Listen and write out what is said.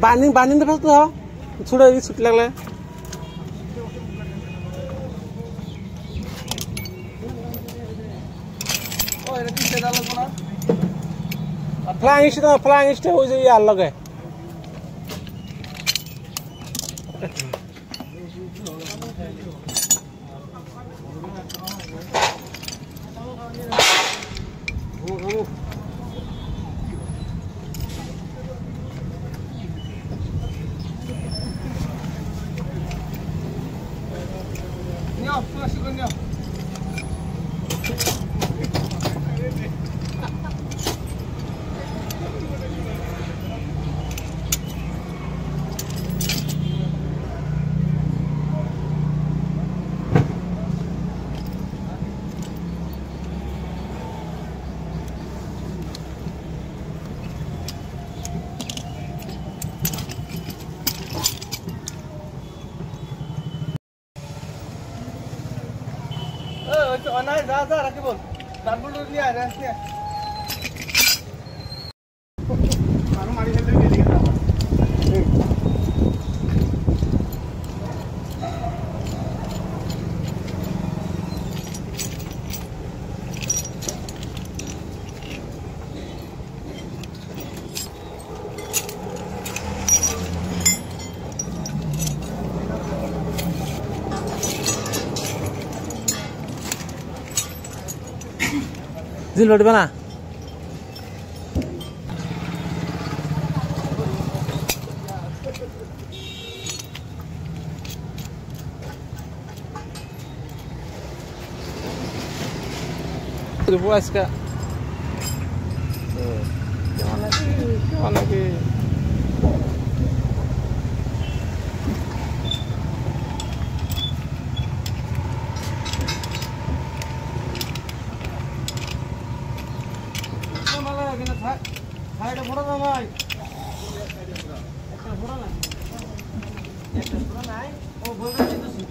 बांधीन बांधीन तर फक्त थोडं वीज सुट लागलाय फ्लाइंग फ्लाइंग इस्ट हो जाइए अलग है. 파스가괜 찮. তো অনাই যা যা রাখি বল। তারপর নিয়ে আয় রাখ নিয়ে মারি ফেললে জিল উঠবে না কেমন নাকি কেমন এখানে সাইডে ঘোরা না ভাই একটা ঘোরা না একটা ঘোরা নাই ও বলবে দিতেছি